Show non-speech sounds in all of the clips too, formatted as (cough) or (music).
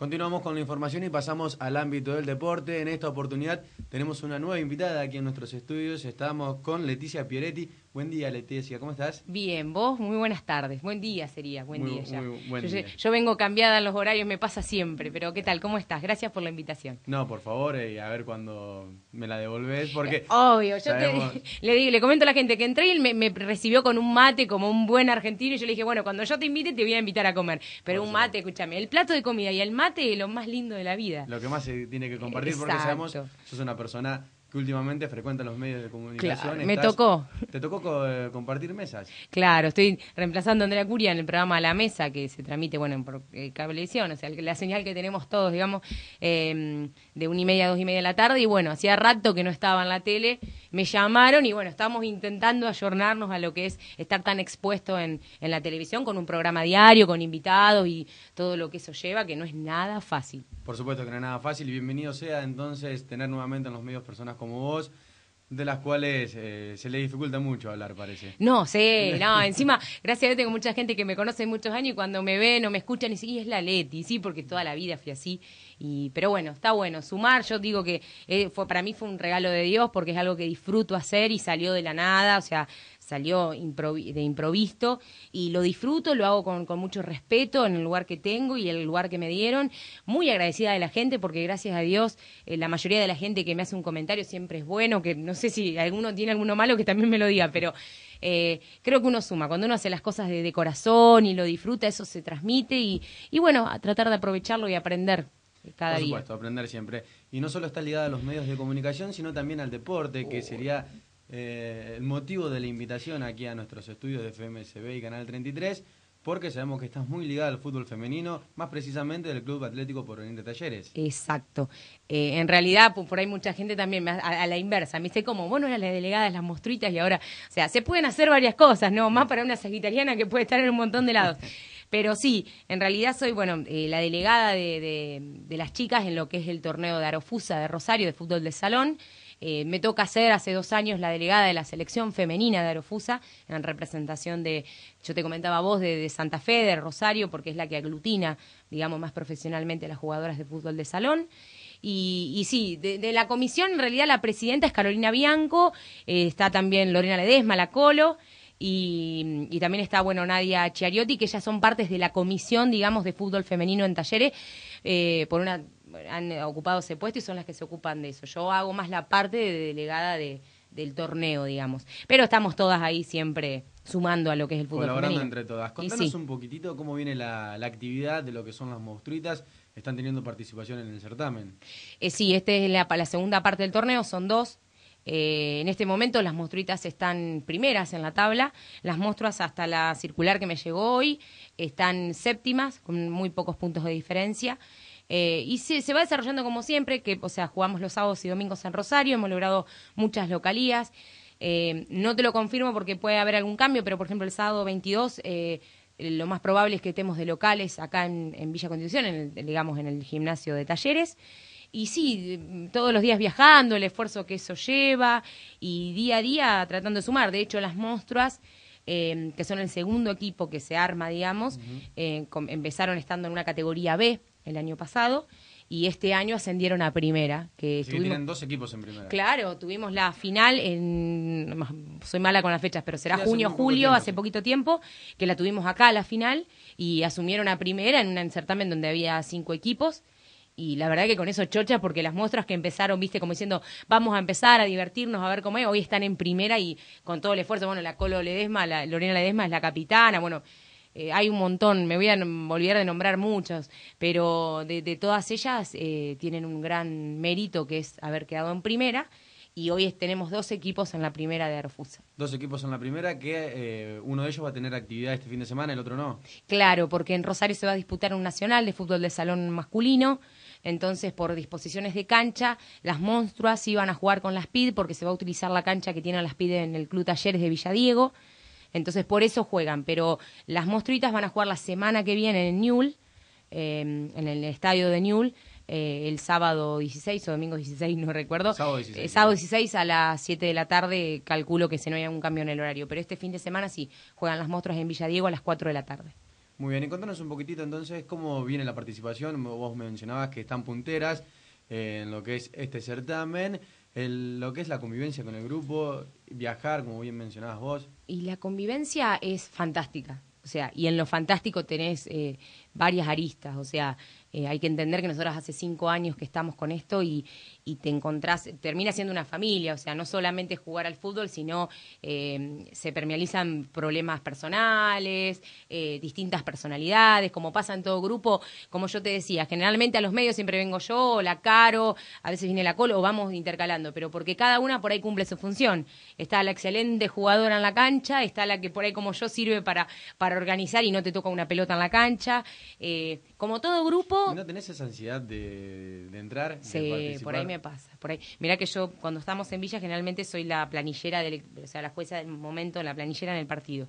Continuamos con la información y pasamos al ámbito del deporte. En esta oportunidad tenemos una nueva invitada aquí en nuestros estudios. Estamos con Leticia Pieretti. Buen día, Leticia, ¿cómo estás? Bien, vos, muy buenas tardes. Buen día sería, buen Muy- día ya. muy buen yo, día. yo vengo cambiada en los horarios, me pasa siempre, pero ¿qué tal? ¿Cómo estás? Gracias por la invitación. No, por favor, eh, a ver cuando me la devolvés, porque... Obvio, yo sabemos- te, (laughs) le, digo- le comento a la gente que entré y él me, me recibió con un mate como un buen argentino y yo le dije, bueno, cuando yo te invite te voy a invitar a comer. Pero un mate, escúchame, el plato de comida y el mate es lo más lindo de la vida. Lo que más se tiene que compartir, porque sabemos, sos una persona que últimamente frecuenta los medios de comunicación. Claro, me estás- tocó. Te tocó co- eh, compartir mesas. Claro, estoy reemplazando a Andrea Curia en el programa La Mesa, que se transmite, bueno, por eh, cablevisión, o sea, la señal que tenemos todos, digamos, eh, de una y media a dos y media de la tarde, y bueno, hacía rato que no estaba en la tele, me llamaron y bueno, estamos intentando ayornarnos a lo que es estar tan expuesto en, en la televisión, con un programa diario, con invitados y todo lo que eso lleva, que no es nada fácil. Por supuesto que no es nada fácil y bienvenido sea entonces tener nuevamente en los medios personas como vos, de las cuales eh, se le dificulta mucho hablar, parece. No, sé, no, (laughs) encima, gracias a Dios tengo mucha gente que me conoce muchos años y cuando me ven o me escuchan y "Y es la Leti, sí, porque toda la vida fui así. Y, pero bueno, está bueno, sumar, yo digo que eh, fue para mí fue un regalo de Dios porque es algo que disfruto hacer y salió de la nada, o sea, salió improvi- de improvisto y lo disfruto, lo hago con, con mucho respeto en el lugar que tengo y el lugar que me dieron. Muy agradecida de la gente porque gracias a Dios eh, la mayoría de la gente que me hace un comentario siempre es bueno, que no sé si alguno tiene alguno malo que también me lo diga, pero eh, creo que uno suma. Cuando uno hace las cosas de, de corazón y lo disfruta, eso se transmite y, y bueno, a tratar de aprovecharlo y aprender cada Por día. supuesto, aprender siempre. Y no solo está ligada a los medios de comunicación, sino también al deporte, que sería eh, el motivo de la invitación aquí a nuestros estudios de FMSB y Canal 33, porque sabemos que estás muy ligada al fútbol femenino, más precisamente del Club Atlético Porvenir de Talleres. Exacto. Eh, en realidad, por, por ahí mucha gente también, a, a la inversa, me dice como, vos no eras la delegada de las mostritas y ahora, o sea, se pueden hacer varias cosas, ¿no? Más para una sagitariana que puede estar en un montón de lados. (laughs) Pero sí, en realidad soy, bueno, eh, la delegada de, de- de las chicas en lo que es el torneo de Arofusa de Rosario de fútbol de salón. Eh, me toca ser hace dos años la delegada de la selección femenina de Arofusa en representación de, yo te comentaba vos, de, de Santa Fe, de Rosario, porque es la que aglutina, digamos, más profesionalmente a las jugadoras de fútbol de salón. Y, y sí, de, de la comisión, en realidad la presidenta es Carolina Bianco, eh, está también Lorena Ledesma, la Colo, y, y también está, bueno, Nadia Chiariotti, que ya son partes de la comisión, digamos, de fútbol femenino en talleres, eh, por una han ocupado ese puesto y son las que se ocupan de eso. Yo hago más la parte de delegada de, del torneo, digamos. Pero estamos todas ahí siempre sumando a lo que es el fútbol Colaborando femenino. entre todas. Contanos sí. un poquitito cómo viene la, la actividad de lo que son las monstruitas. Están teniendo participación en el certamen. Eh, sí, esta es la, la segunda parte del torneo, son dos. Eh, en este momento las monstruitas están primeras en la tabla, las monstruas hasta la circular que me llegó hoy están séptimas, con muy pocos puntos de diferencia. Eh, y se, va desarrollando como siempre, que, o sea, jugamos los sábados y domingos en Rosario, hemos logrado muchas localías. Eh, no te lo confirmo porque puede haber algún cambio, pero por ejemplo el sábado 22 eh, lo más probable es que estemos de locales acá en, en Villa Constitución, en el, digamos en el gimnasio de talleres. Y sí, todos los días viajando, el esfuerzo que eso lleva y día a día tratando de sumar. De hecho, las monstruas, eh, que son el segundo equipo que se arma, digamos, eh, empezaron estando en una categoría B el año pasado y este año ascendieron a primera. Que estuvimos- tienen dos equipos en primera. Claro, tuvimos la final en. Soy mala con las fechas, pero será Sí, junio, julio, tiempo, hace sí. poquito tiempo, que la tuvimos acá, la final, y asumieron a primera en un certamen donde había cinco equipos. Y la verdad que con eso chocha, porque las muestras que empezaron, viste, como diciendo, vamos a empezar a divertirnos, a ver cómo es, hoy están en primera y con todo el esfuerzo, bueno, la Colo Ledesma, la Lorena Ledesma es la capitana, bueno, eh, hay un montón, me voy a olvidar de nombrar muchos, pero de, de todas ellas eh, tienen un gran mérito que es haber quedado en primera y hoy tenemos dos equipos en la primera de Arfusa. Dos equipos en la primera que eh, uno de ellos va a tener actividad este fin de semana, el otro no. Claro, porque en Rosario se va a disputar un nacional de fútbol de salón masculino, entonces por disposiciones de cancha, las monstruas iban a jugar con las PID porque se va a utilizar la cancha que tienen las PID en el Club Talleres de Villadiego, entonces por eso juegan, pero las monstruitas van a jugar la semana que viene en Newell, eh, en el estadio de Newell, eh, el sábado 16 o domingo 16, no recuerdo. Sábado 16. Eh, sábado 16 a las 7 de la tarde, calculo que si no hay algún cambio en el horario, pero este fin de semana sí, juegan las monstruas en Villadiego a las 4 de la tarde. Muy bien, y contanos un poquitito entonces cómo viene la participación. Vos mencionabas que están punteras eh, en lo que es este certamen, lo que es la convivencia con el grupo, viajar, como bien mencionabas vos. Y la convivencia es fantástica. O sea, y en lo fantástico tenés eh, varias aristas. O sea, eh, hay que entender que nosotros hace cinco años que estamos con esto y, te encontrás, termina siendo una familia, o sea, no solamente jugar al fútbol, sino eh, se permealizan problemas personales, eh, distintas personalidades, como pasa en todo grupo, como yo te decía, generalmente a los medios siempre vengo yo, la Caro, a veces viene la Colo, o vamos intercalando, pero porque cada una por ahí cumple su función. Está la excelente jugadora en la cancha, está la que por ahí como yo sirve para, para organizar y no te toca una pelota en la cancha. Como todo grupo, ¿No tenés esa ansiedad de, entrar? Sí, por ahí me pasa. Por ahí. Mirá que yo, cuando estamos en Villa, generalmente soy la planillera, del, o sea, la jueza del momento, la planillera en el partido.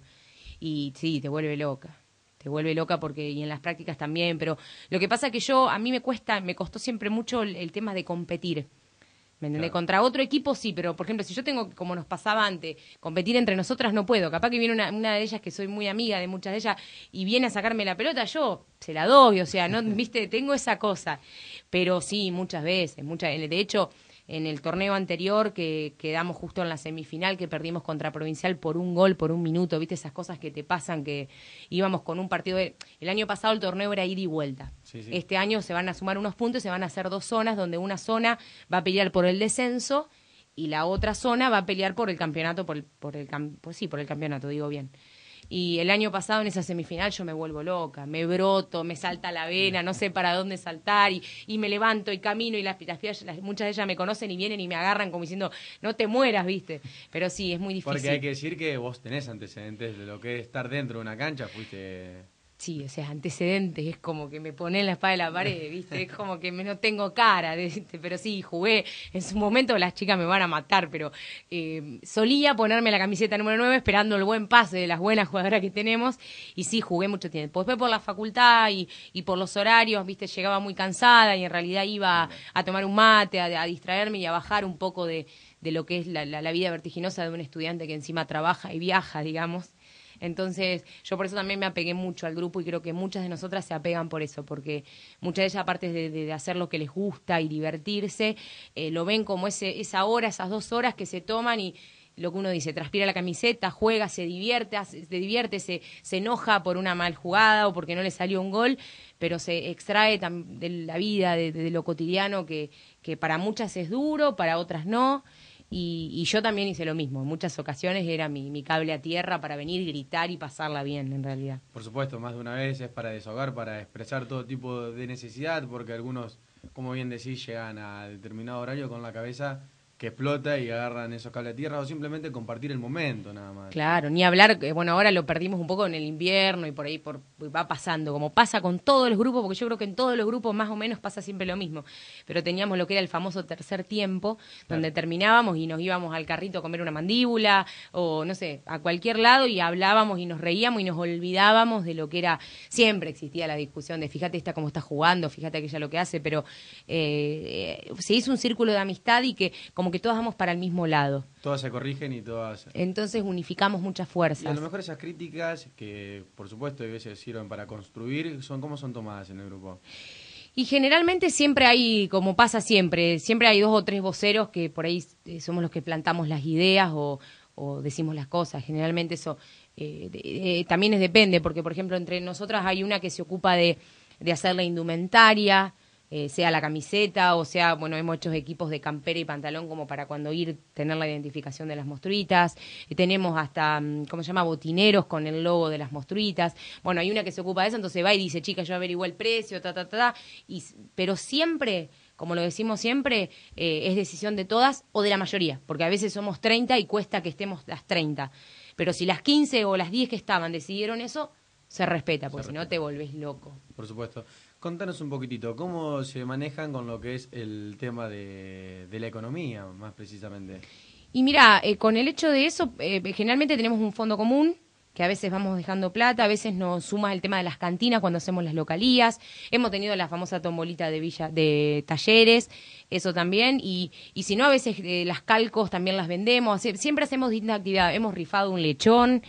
Y sí, te vuelve loca. Te vuelve loca porque, y en las prácticas también, pero lo que pasa es que yo, a mí me cuesta, me costó siempre mucho el tema de competir. ¿Me entendés? Contra otro equipo sí, pero por ejemplo, si yo tengo, como nos pasaba antes, competir entre nosotras no puedo. Capaz que viene una, una de ellas que soy muy amiga de muchas de ellas y viene a sacarme la pelota, yo se la doy, o sea, no, (laughs) viste, tengo esa cosa. Pero sí, muchas veces, muchas, de hecho, en el torneo anterior que quedamos justo en la semifinal que perdimos contra Provincial por un gol, por un minuto, viste esas cosas que te pasan que íbamos con un partido de... el año pasado el torneo era ir y vuelta. Este año se van a sumar unos puntos, se van a hacer dos zonas donde una zona va a pelear por el descenso y la otra zona va a pelear por el campeonato por el, por el pues sí, por el campeonato, digo bien. Y el año pasado en esa semifinal yo me vuelvo loca, me broto, me salta la vena, no sé para dónde saltar y, y me levanto y camino y las, las, muchas de ellas me conocen y vienen y me agarran como diciendo, no te mueras, ¿viste? Pero sí, es muy difícil. Porque hay que decir que vos tenés antecedentes de lo que es estar dentro de una cancha, fuiste Sí, o sea, antecedentes, es como que me pone la espada de la pared, ¿viste? Es como que me, no tengo cara, (laughs) pero sí, jugué. En su momento las chicas me van a matar, pero eh, solía ponerme la camiseta número 9 esperando el buen pase de las buenas jugadoras que tenemos, y sí, jugué mucho tiempo. Después por la facultad y, y por los horarios, ¿viste? Llegaba muy cansada y en realidad iba a, tomar un mate, a, distraerme y a bajar un poco de, de lo que es la, la vida vertiginosa de un estudiante que encima trabaja y viaja, digamos. Entonces, yo por eso también me apegué mucho al grupo y creo que muchas de nosotras se apegan por eso, porque muchas de ellas, aparte de, hacer lo que les gusta y divertirse, eh, lo ven como ese, esa hora, esas dos horas que se toman y lo que uno dice, transpira la camiseta, juega, se divierte, se divierte, se, se enoja por una mal jugada o porque no le salió un gol, pero se extrae de la vida, de, de lo cotidiano, que, que para muchas es duro, para otras no. Y, yo también hice lo mismo. En muchas ocasiones era mi, cable a tierra para venir, gritar y pasarla bien, en realidad. Por supuesto, más de una vez es para desahogar, para expresar todo tipo de necesidad, porque algunos, como bien decís, llegan a determinado horario con la cabeza que explota y agarran esos cables de tierra o simplemente compartir el momento nada más. Claro, ni hablar, bueno, ahora lo perdimos un poco en el invierno y por ahí por, va pasando, como pasa con todos los grupos, porque yo creo que en todos los grupos más o menos pasa siempre lo mismo, pero teníamos lo que era el famoso tercer tiempo, donde terminábamos y nos íbamos al carrito a comer una mandíbula o no sé, a cualquier lado y hablábamos y nos reíamos y nos olvidábamos de lo que era, siempre existía la discusión de fíjate esta cómo está jugando, fíjate aquella lo que hace, pero eh, eh, se hizo un círculo de amistad y que como que todas vamos para el mismo lado. Todas se corrigen y todas... Entonces unificamos muchas fuerzas. Y a lo mejor esas críticas, que por supuesto a veces sirven para construir, son ¿cómo son tomadas en el grupo? Y generalmente siempre hay, como pasa siempre, siempre hay dos o tres voceros que por ahí eh, somos los que plantamos las ideas o, decimos las cosas. Generalmente eso eh, también es depende, porque por ejemplo entre nosotras hay una que se ocupa de, de hacer la indumentaria, eh, sea la camiseta o sea, bueno, hemos hecho equipos de campera y pantalón como para cuando ir, tener la identificación de las mostruitas. Eh, tenemos hasta, mm, ¿cómo se llama? Botineros con el logo de las mostruitas. Bueno, hay una que se ocupa de eso, entonces va y dice, chica, yo averiguo el precio, ta, ta, ta, ta. Y, pero siempre como lo decimos siempre, eh, es decisión de todas o de la mayoría, porque a veces somos 30 y cuesta que estemos las 30. Pero si las 15 o las 10 que estaban decidieron eso, se respeta, porque si no te volvés loco. Por supuesto. Contanos un poquitito, ¿cómo se manejan con lo que es el tema de, la economía, más precisamente? Y mira, eh, con el hecho de eso, eh, generalmente tenemos un fondo común, que a veces vamos dejando plata, a veces nos suma el tema de las cantinas cuando hacemos las localías, hemos tenido la famosa tombolita de de talleres, eso también, y, y si no, a veces eh, las calcos también las vendemos, siempre hacemos distintas actividades, hemos rifado un lechón,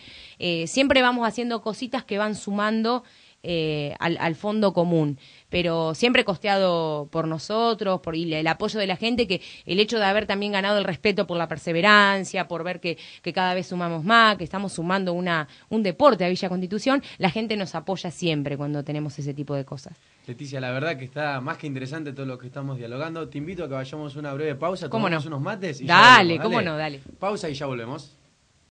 siempre vamos haciendo cositas que van sumando eh, al, al, fondo común, pero siempre costeado por nosotros, por el apoyo de la gente, que el hecho de haber también ganado el respeto por la perseverancia, por ver que, que cada vez sumamos más, que estamos sumando una, un deporte a Villa Constitución, la gente nos apoya siempre cuando tenemos ese tipo de cosas. Leticia, la verdad que está más que interesante todo lo que estamos dialogando. Te invito a que vayamos una breve pausa, ¿Cómo tomamos unos mates y dale, ya volvemos, dale. cómo no, dale. Pausa y ya volvemos.